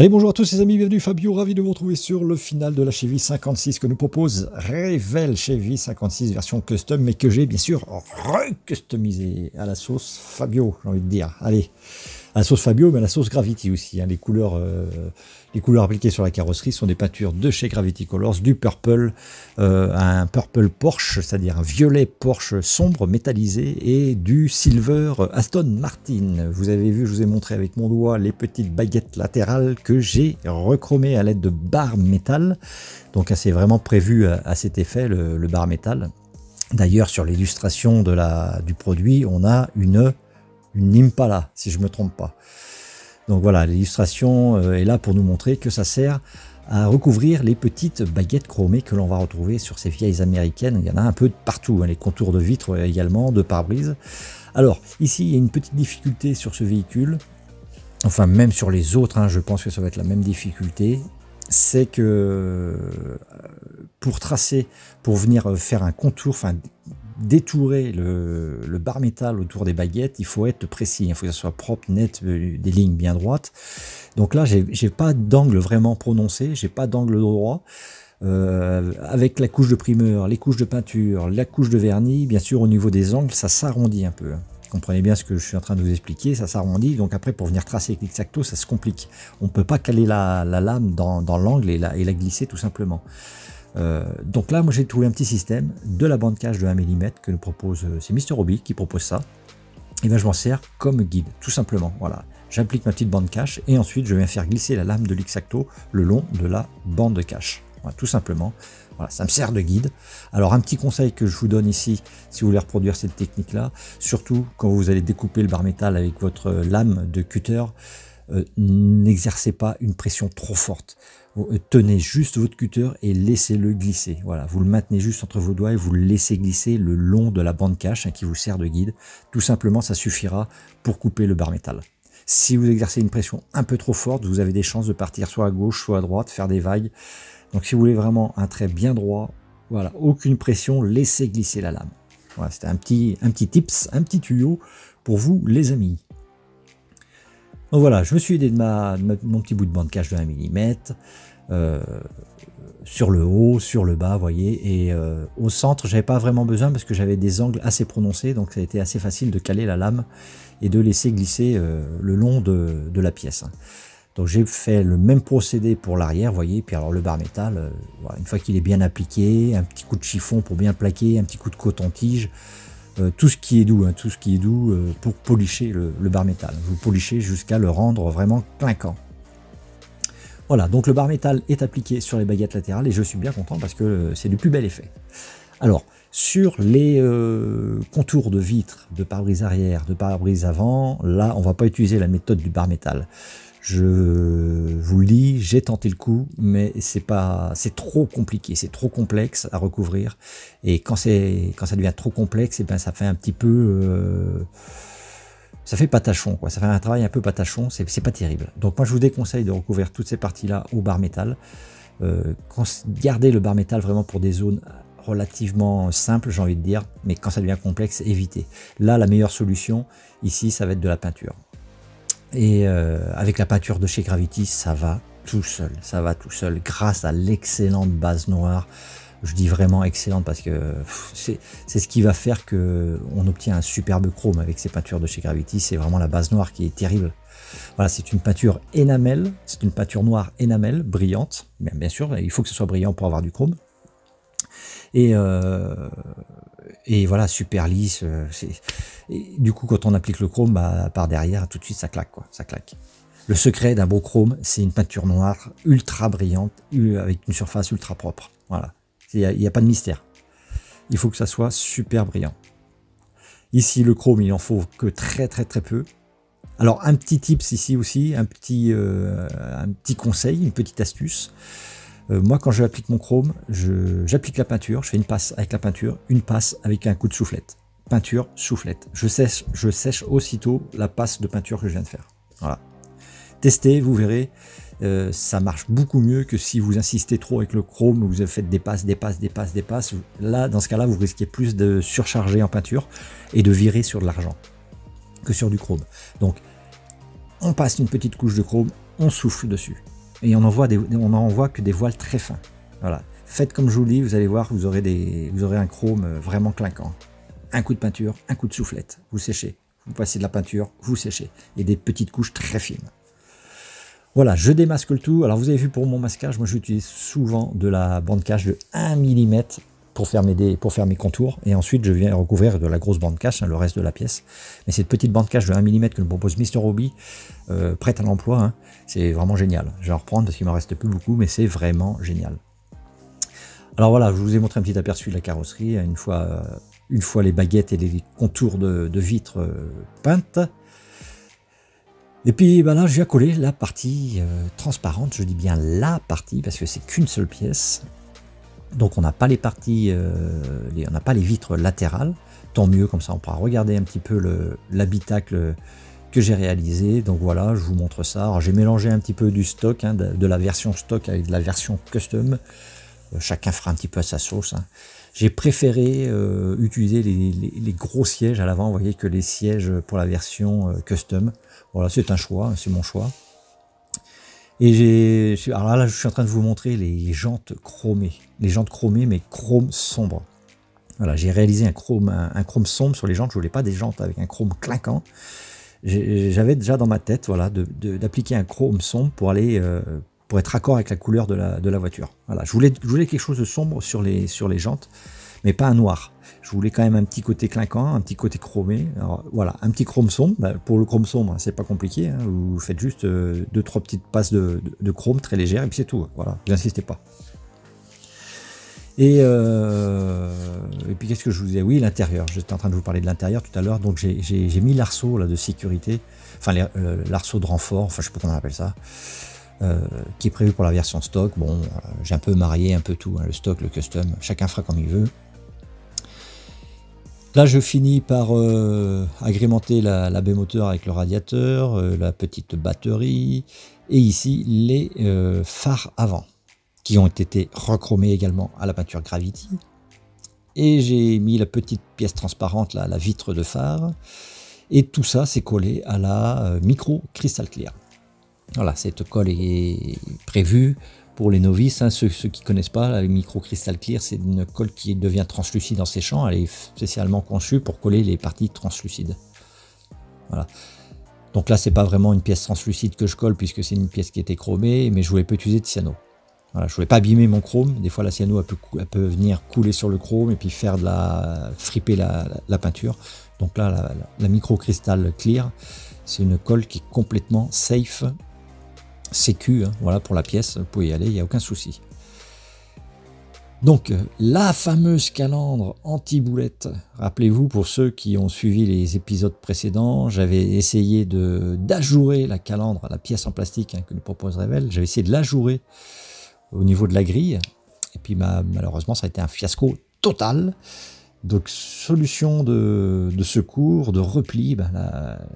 Allez, bonjour à tous les amis, bienvenue. Fabio, ravi de vous retrouver sur le final de la Chevy 56 que nous propose Revel Chevy 56 version custom, mais que j'ai bien sûr recustomisé à la sauce. Fabio, j'ai envie de dire. Allez, la sauce Fabio, mais la sauce Gravity aussi. Hein. Les, couleurs, euh, les couleurs appliquées sur la carrosserie sont des peintures de chez Gravity Colors, du purple, euh, un purple Porsche, c'est-à-dire un violet Porsche sombre métallisé, et du silver Aston Martin. Vous avez vu, je vous ai montré avec mon doigt les petites baguettes latérales que j'ai rechromées à l'aide de barres métal. Donc c'est vraiment prévu à, cet effet, le, le bar métal. D'ailleurs, sur l'illustration du produit, on a une une Impala, si je ne me trompe pas. Donc voilà, l'illustration euh, est là pour nous montrer que ça sert à recouvrir les petites baguettes chromées que l'on va retrouver sur ces vieilles américaines. Il y en a un peu partout, hein, les contours de vitres également, de pare-brise. Alors, ici, il y a une petite difficulté sur ce véhicule, enfin même sur les autres, hein, je pense que ça va être la même difficulté, c'est que euh, pour tracer, pour venir faire un contour, enfin détourer le, bar métal autour des baguettes, il faut être précis, il faut que ça soit propre, net, euh, des lignes bien droites. Donc là, j'ai pas d'angle vraiment prononcé, j'ai pas d'angle droit. Euh, avec la couche de primeur, les couches de peinture, la couche de vernis, bien sûr au niveau des angles, ça s'arrondit un peu. Comprenez bien ce que je suis en train de vous expliquer, ça s'arrondit, donc après pour venir tracer avec l'exacto, ça se complique. On ne peut pas caler la, lame dans, l'angle et la glisser tout simplement. Euh, donc là, moi j'ai trouvé un petit système de la bande cache de 1 mm que nous propose, euh, c'est Mister Roby qui propose ça. Et bien je m'en sers comme guide, tout simplement. Voilà, j'applique ma petite bande cache et ensuite je viens faire glisser la lame de l'Xacto le long de la bande de cache. Tout simplement. Voilà, ça me sert de guide. Alors un petit conseil que je vous donne ici, si vous voulez reproduire cette technique-là, surtout quand vous allez découper le bar métal avec votre lame de cutter, euh, n'exercez pas une pression trop forte. Euh, tenez juste votre cutter et laissez-le glisser. Voilà, vous le maintenez juste entre vos doigts et vous le laissez glisser le long de la bande cache hein, qui vous sert de guide. Tout simplement, ça suffira pour couper le bar métal. Si vous exercez une pression un peu trop forte, vous avez des chances de partir soit à gauche, soit à droite, faire des vagues. Donc si vous voulez vraiment un trait bien droit, voilà, aucune pression, laissez glisser la lame. Voilà, c'était un petit, un petit tips, un petit tuyau pour vous les amis. Donc voilà, je me suis aidé de, ma, mon petit bout de bande cache de 1 mm. Euh, sur le haut, sur le bas, voyez, et euh, au centre, j'avais pas vraiment besoin parce que j'avais des angles assez prononcés, donc ça a été assez facile de caler la lame et de laisser glisser euh, le long de, la pièce. Donc j'ai fait le même procédé pour l'arrière, vous voyez, puis alors le bar métal, une fois qu'il est bien appliqué, un petit coup de chiffon pour bien plaquer, un petit coup de coton-tige, euh, tout ce qui est doux, hein, tout ce qui est doux euh, pour policher le, bar métal. Vous polichez jusqu'à le rendre vraiment clinquant. Voilà, donc le bar métal est appliqué sur les baguettes latérales et je suis bien content parce que euh, c'est du plus bel effet. Alors, sur les contours de vitres, de pare-brise arrière, de pare-brise avant, là, on va pas utiliser la méthode du bar métal. Je vous le dis, j'ai tenté le coup, mais c'est pas, c'est trop compliqué, c'est trop complexe à recouvrir. Et quand c'est, quand ça devient trop complexe, et eh ben ça fait un petit peu, euh, ça fait patachon, quoi. Ça fait un travail un peu patachon, c'est pas terrible. Donc moi je vous déconseille de recouvrir toutes ces parties-là au bar métal. Euh, gardez le bar métal vraiment pour des zones relativement simples, j'ai envie de dire, mais quand ça devient complexe, évitez. Là, la meilleure solution, ici, ça va être de la peinture. Et euh, avec la peinture de chez Gravity, ça va tout seul. Ça va tout seul grâce à l'excellente base noire. Je dis vraiment excellente parce que c'est ce qui va faire que on obtient un superbe chrome avec ces peintures de chez Gravity. C'est vraiment la base noire qui est terrible. Voilà, c'est une peinture énamel, c'est une peinture noire énamel, brillante. Bien, bien sûr, il faut que ce soit brillant pour avoir du chrome. Et, euh, et voilà, super lisse. Euh, du coup, quand on applique le chrome, bah, par derrière, tout de suite, ça claque, quoi. Le secret d'un beau chrome, c'est une peinture noire ultra brillante, avec une surface ultra propre. Voilà. Il n'y a, pas de mystère. Il faut que ça soit super brillant. Ici, le chrome, il en faut que très très très peu. Alors, un petit tips ici aussi, un petit, euh, un petit conseil, une petite astuce. Euh, moi, quand j'applique mon chrome, j'applique la peinture, je fais une passe avec la peinture, une passe avec un coup de soufflette. Peinture, soufflette. Je sèche, je sèche aussitôt la passe de peinture que je viens de faire. Voilà. Testez, vous verrez, euh, ça marche beaucoup mieux que si vous insistez trop avec le chrome, vous faites des passes, des passes, des passes, des passes. Là, dans ce cas-là, vous risquez plus de surcharger en peinture et de virer sur de l'argent que sur du chrome. Donc, on passe une petite couche de chrome, on souffle dessus. Et on envoie, des, on que des voiles très fins. Voilà. Faites comme je vous dis, vous allez voir, vous aurez, des, vous aurez un chrome vraiment clinquant. Un coup de peinture, un coup de soufflette, vous séchez. Vous passez de la peinture, vous séchez. Et des petites couches très fines. Voilà, je démasque le tout. Alors vous avez vu pour mon masquage, moi j'utilise souvent de la bande cache de 1 mm pour faire, mes pour faire mes contours. Et ensuite je viens recouvrir de la grosse bande cache, hein, le reste de la pièce. Mais cette petite bande cache de 1 mm que nous propose Mr. Roby, euh, prête à l'emploi, hein, c'est vraiment génial. Je vais en reprendre parce qu'il m'en reste plus beaucoup, mais c'est vraiment génial. Alors voilà, je vous ai montré un petit aperçu de la carrosserie, une fois, euh, une fois les baguettes et les contours de, vitres euh, peintes. Et puis ben là, je viens coller la partie euh, transparente. Je dis bien la partie parce que c'est qu'une seule pièce. Donc on n'a pas les parties, euh, on n'a pas les vitres latérales. Tant mieux, comme ça on pourra regarder un petit peu l'habitacle que j'ai réalisé. Donc voilà, je vous montre ça. J'ai mélangé un petit peu du stock, hein, de, la version stock avec de la version custom. Euh, chacun fera un petit peu à sa sauce. Hein. J'ai préféré utiliser les, gros sièges à l'avant, vous voyez que les sièges pour la version custom. Voilà, c'est un choix, c'est mon choix. Et j'ai, alors là, je suis en train de vous montrer les jantes chromées, les jantes chromées, mais chrome sombre. Voilà, j'ai réalisé un chrome, un, chrome sombre sur les jantes. Je voulais pas des jantes avec un chrome clinquant. J'avais déjà dans ma tête, voilà, d'appliquer un chrome sombre pour aller, euh, pour être accord avec la couleur de la, de la voiture. Voilà, je voulais, je voulais quelque chose de sombre sur les, sur les jantes, mais pas un noir. Je voulais quand même un petit côté clinquant, un petit côté chromé. Alors voilà, un petit chrome sombre. Bah, pour le chrome sombre, c'est pas compliqué. Hein. Vous faites juste euh, deux trois petites passes de, chrome très légères et puis c'est tout. Voilà, n'insistez pas. Et, euh, et puis qu'est-ce que je vous disais? Oui, l'intérieur. J'étais en train de vous parler de l'intérieur tout à l'heure. Donc j'ai mis l'arceau là de sécurité, enfin euh, l'arceau de renfort, enfin je sais pas comment on appelle ça. qui est prévu pour la version stock. Bon, j'ai un peu marié un peu tout, hein, le stock, le custom, chacun fera comme il veut. Là, je finis par euh, agrémenter la, baie moteur avec le radiateur, euh, la petite batterie, et ici les euh, phares avant, qui ont été rechromés également à la peinture Gravity. Et j'ai mis la petite pièce transparente, la vitre de phare, et tout ça c'est collé à la micro Crystal Clear. Voilà, cette colle est prévue pour les novices, hein, ceux, qui ne connaissent pas, la micro crystal clear, c'est une colle qui devient translucide dans ses champs. Elle est spécialement conçue pour coller les parties translucides. Donc là, c'est pas vraiment une pièce translucide que je colle puisque c'est une pièce qui était chromée, mais je voulais pas utiliser de cyano. Voilà, je voulais pas abîmer mon chrome. Des fois, la cyano, elle peut, venir couler sur le chrome et puis faire de la friper la, peinture. Donc là, la, la micro crystal clear, c'est une colle qui est complètement safe sécu, hein, voilà pour la pièce, vous pouvez y aller, il n'y a aucun souci. Donc la fameuse calandre anti-boulette, rappelez-vous pour ceux qui ont suivi les épisodes précédents, j'avais essayé de d'ajourer la calandre, la pièce en plastique hein, que nous propose Revel, j'avais essayé de l'ajourer au niveau de la grille, et puis malheureusement ça a été un fiasco total. Donc solution de, secours, de repli, ben,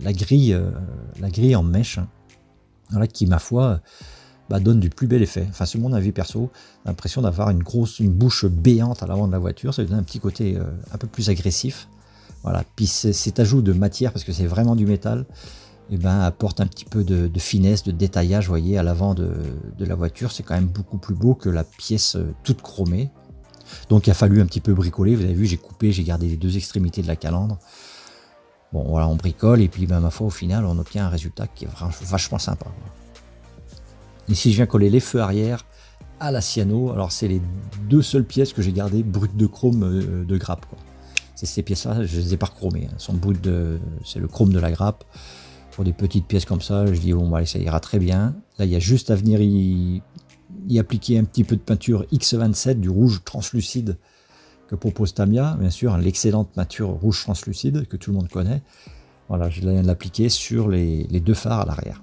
la, grille, euh, la grille en mèche, hein qui, ma foi, bah, donne du plus bel effet. Enfin, c'est mon avis perso. L'impression d'avoir une grosse, une bouche béante à l'avant de la voiture, ça donne un petit côté euh, un peu plus agressif. Voilà. Puis cet ajout de matière, parce que c'est vraiment du métal, eh ben, apporte un petit peu de, finesse, de détaillage, voyez, à l'avant de, la voiture. C'est quand même beaucoup plus beau que la pièce euh, toute chromée. Donc il a fallu un petit peu bricoler. Vous avez vu, j'ai coupé, j'ai gardé les deux extrémités de la calandre. Bon, voilà, on bricole et puis, ben, ma foi, au final, on obtient un résultat qui est vachement sympa. Ici, je viens coller les feux arrière à la cyano. Alors, c'est les deux seules pièces que j'ai gardées brutes de chrome euh, de grappe. C'est ces pièces-là, je les ai pas chromées. Elles sont brutes de, c'est le chrome de la grappe. Pour des petites pièces comme ça, je dis bon, bah, ça ira très bien. Là, il y a juste à venir y, y appliquer un petit peu de peinture X27, du rouge translucide propose Tamia, bien sûr, l'excellente nature rouge translucide que tout le monde connaît. Voilà, je viens de l'appliquer sur les, deux phares à l'arrière.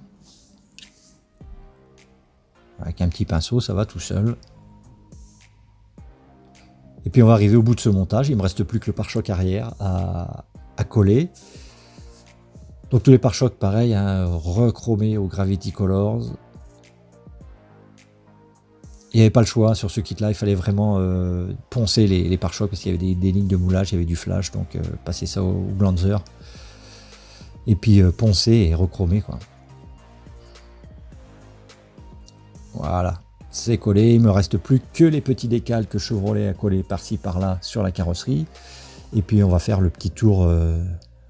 Avec un petit pinceau, ça va tout seul. Et puis on va arriver au bout de ce montage. Il me reste plus que le pare-choc arrière à, coller. Donc tous les pare-chocs, pareil, hein, rechromés au Gravity Colors il n'y avait pas le choix sur ce kit-là, il fallait vraiment euh, poncer les, pare-chocs parce qu'il y avait des, lignes de moulage, il y avait du flash, donc euh, passer ça au, blanzer. Et puis euh, poncer et rechromer. Quoi. Voilà, c'est collé. Il me reste plus que les petits décals que Chevrolet a collés par-ci par-là sur la carrosserie. Et puis on va faire le petit tour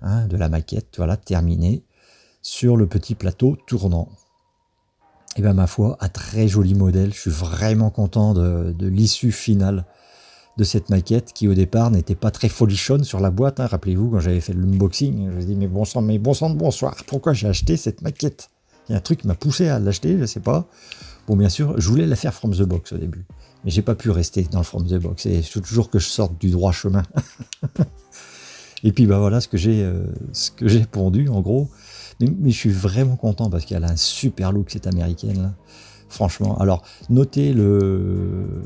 hein, de la maquette, voilà, terminé, sur le petit plateau tournant. Et bien ma foi, un très joli modèle. Je suis vraiment content de, l'issue finale de cette maquette qui au départ n'était pas très folichonne sur la boîte. Hein. Rappelez-vous quand j'avais fait l'unboxing, je me dit mais bon sang, mais bon sang de bonsoir, pourquoi j'ai acheté cette maquette? Il y a un truc qui m'a poussé à l'acheter, je sais pas. Bon bien sûr, je voulais la faire from the box au début, mais j'ai pas pu rester dans le from the box. Et il toujours que je sorte du droit chemin. Et puis bah voilà ce que j'ai euh, ce que j'ai pondu en gros. Mais, je suis vraiment content parce qu'elle a un super look, cette américaine là. Franchement. Alors, notez le.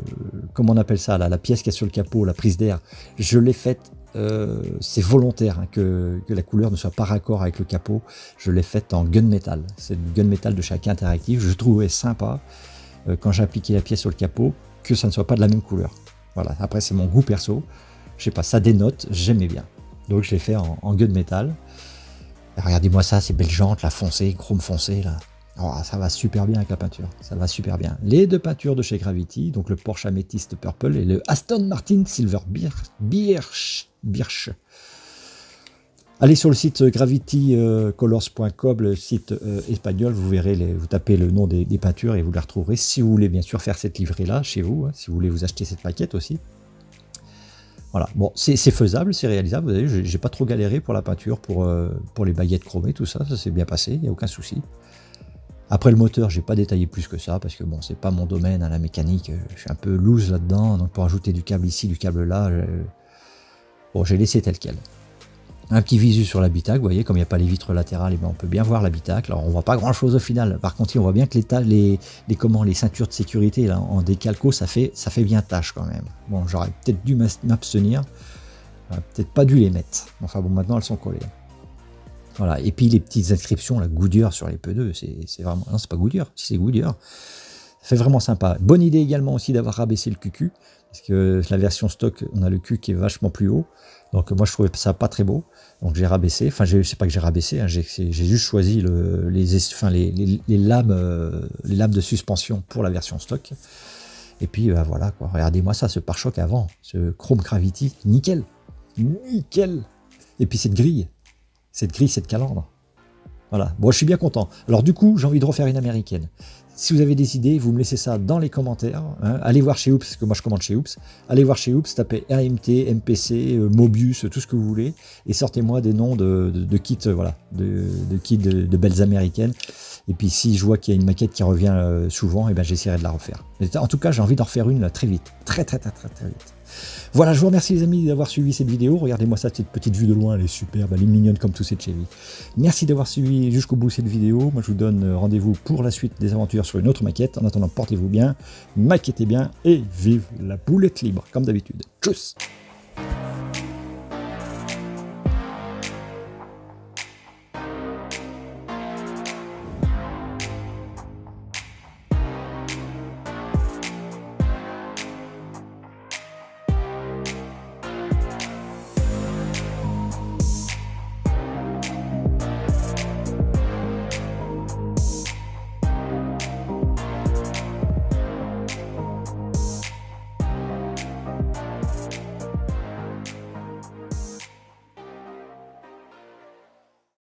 Comment on appelle ça là La pièce qui est sur le capot, la prise d'air. Je l'ai faite. Euh, c'est volontaire hein, que, la couleur ne soit pas raccord avec le capot. Je l'ai faite en gunmetal. C'est du gunmetal de chaque interactif. Je trouvais sympa euh, quand j'ai appliqué la pièce sur le capot que ça ne soit pas de la même couleur. Voilà. Après, c'est mon goût perso. Je sais pas, ça dénote. J'aimais bien. Donc, je l'ai fait en, en gunmetal. Regardez-moi ça, ces belles jantes, la foncée, chrome foncé, là. Oh, ça va super bien avec la peinture, ça va super bien. Les deux peintures de chez Gravity, donc le Porsche Amethyst Purple et le Aston Martin Silver Birch. Birch. Allez sur le site gravitycolors.com, le site euh, espagnol, vous verrez, vous tapez le nom des, peintures et vous les retrouverez. Si vous voulez bien sûr faire cette livrée-là chez vous, hein, si vous voulez vous acheter cette paquette aussi, voilà, bon, c'est faisable, c'est réalisable. Vous voyez, j'ai pas trop galéré pour la peinture, pour, euh, pour les baguettes chromées, tout ça, ça s'est bien passé, il n'y a aucun souci. Après le moteur, j'ai pas détaillé plus que ça, parce que bon, c'est pas mon domaine à la mécanique, je suis un peu loose là-dedans, donc pour ajouter du câble ici, du câble là, bon, j'ai laissé tel quel. Un petit visu sur l'habitacle, vous voyez, comme il n'y a pas les vitres latérales, et eh ben on peut bien voir l'habitacle. Alors on voit pas grand chose au final. Par contre, on voit bien que les, les, comment, les ceintures de sécurité là, en décalco, ça fait, ça fait bien tâche quand même. Bon, j'aurais peut-être dû m'abstenir. Peut-être pas dû les mettre. Enfin bon, maintenant elles sont collées. Voilà. Et puis les petites inscriptions, la Goodyear sur les P2, c'est vraiment. Non, c'est pas Goodyear, si c'est Goodyear. Ça fait vraiment sympa. Bonne idée également aussi d'avoir rabaissé le QQ. Parce que la version stock, on a le cul qui est vachement plus haut. Donc moi je trouvais ça pas très beau. Donc j'ai rabaissé. Enfin sais pas que j'ai rabaissé, hein. j'ai juste choisi le, les, lames, euh, les lames de suspension pour la version stock. Et puis euh, voilà. Regardez-moi ça, ce pare-choc avant, ce Chrome Gravity, nickel, nickel. Et puis cette grille, cette grille, cette calandre. Voilà. Bon, je suis bien content. Alors du coup, j'ai envie de refaire une américaine. Si vous avez des idées, vous me laissez ça dans les commentaires. Hein. Allez voir chez Oops, parce que moi je commande chez Oops. Allez voir chez Oops, tapez AMT, MPC, euh, Mobius, tout ce que vous voulez, et sortez-moi des noms de, kits, euh, voilà, de, kits de, belles américaines. Et puis si je vois qu'il y a une maquette qui revient euh, souvent, eh ben j'essaierai de la refaire. en tout cas, j'ai envie d'en refaire une là, très vite, très très très très très vite. Voilà, je vous remercie les amis d'avoir suivi cette vidéo. Regardez-moi ça, cette petite vue de loin, elle est superbe, elle est mignonne comme tout ces Chevy. Merci d'avoir suivi jusqu'au bout cette vidéo. Moi, je vous donne rendez-vous pour la suite des aventures sur une autre maquette. En attendant, portez-vous bien, maquettez bien et vive la boulette libre, comme d'habitude. Tchuss